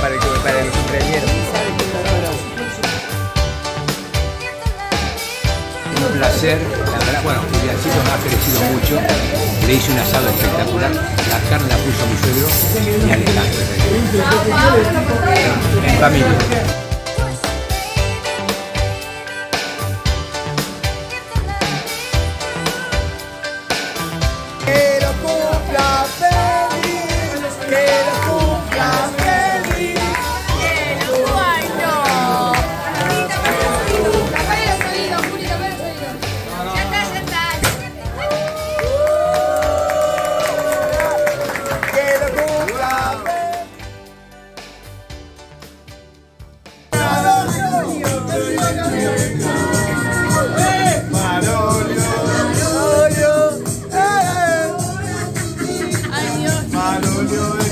Para el, para el. Un placer, la verdad, bueno, Juliancito me ha crecido mucho, le hice un asado espectacular, la carne la puso a mi suegro y Alejandro. En familia. Audio